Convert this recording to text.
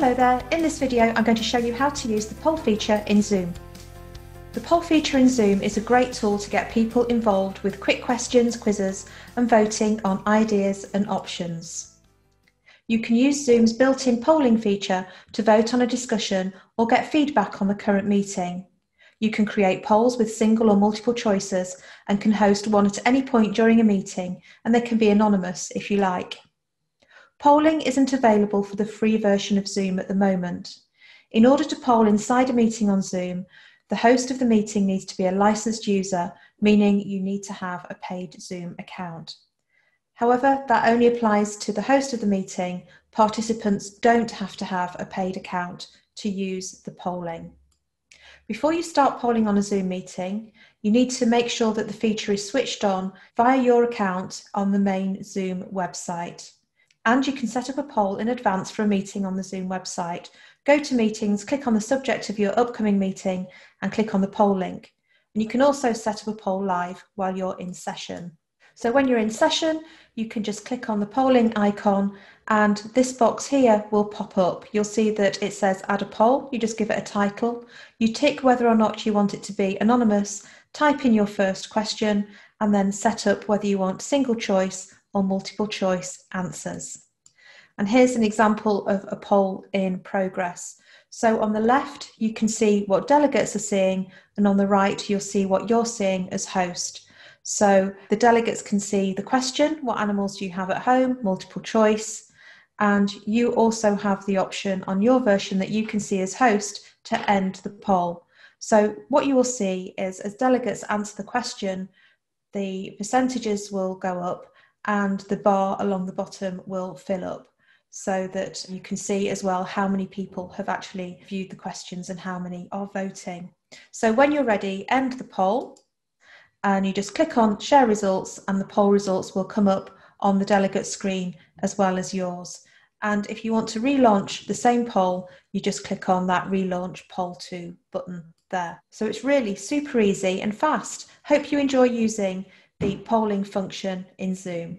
Hello there, in this video I'm going to show you how to use the poll feature in Zoom. The poll feature in Zoom is a great tool to get people involved with quick questions, quizzes and voting on ideas and options. You can use Zoom's built-in polling feature to vote on a discussion or get feedback on the current meeting. You can create polls with single or multiple choices and can host one at any point during a meeting and they can be anonymous if you like. Polling isn't available for the free version of Zoom at the moment. In order to poll inside a meeting on Zoom, the host of the meeting needs to be a licensed user, meaning you need to have a paid Zoom account. However, that only applies to the host of the meeting. Participants don't have to have a paid account to use the polling. Before you start polling on a Zoom meeting, you need to make sure that the feature is switched on via your account on the main Zoom website. And you can set up a poll in advance for a meeting on the Zoom website. Go to meetings, click on the subject of your upcoming meeting, and click on the poll link. And you can also set up a poll live while you're in session. So when you're in session, you can just click on the polling icon and this box here will pop up. You'll see that it says add a poll. You just give it a title. You tick whether or not you want it to be anonymous, type in your first question and then set up whether you want single choice or multiple choice answers. And here's an example of a poll in progress. So on the left, you can see what delegates are seeing, and on the right, you'll see what you're seeing as host. So the delegates can see the question, what animals do you have at home, multiple choice, and you also have the option on your version that you can see as host to end the poll. So what you will see is as delegates answer the question, the percentages will go up and the bar along the bottom will fill up so that you can see as well how many people have actually viewed the questions and how many are voting. So when you're ready, end the poll and you just click on share results and the poll results will come up on the delegate screen as well as yours. And if you want to relaunch the same poll, you just click on that relaunch poll to button there. So it's really super easy and fast. Hope you enjoy using the polling function in Zoom.